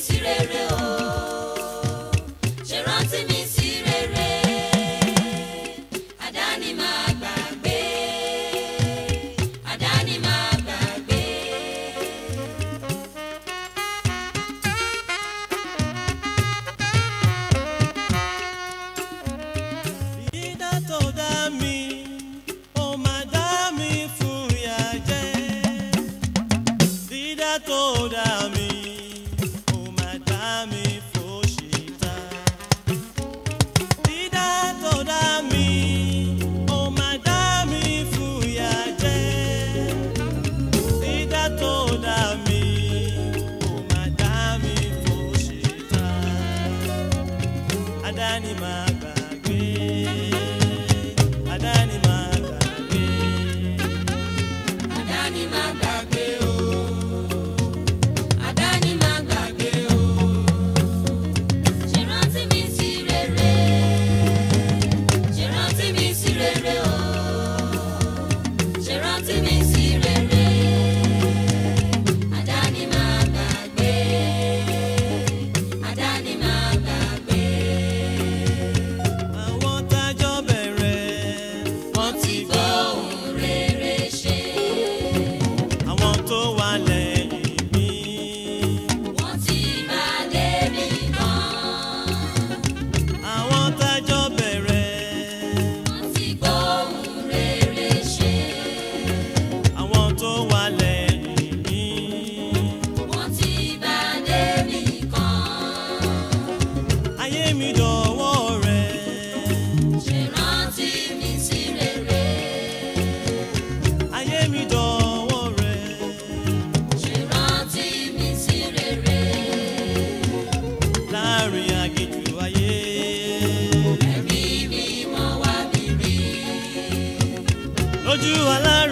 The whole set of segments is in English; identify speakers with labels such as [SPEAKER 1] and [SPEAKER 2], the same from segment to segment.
[SPEAKER 1] sí rere o.
[SPEAKER 2] animal. Lójú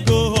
[SPEAKER 2] go.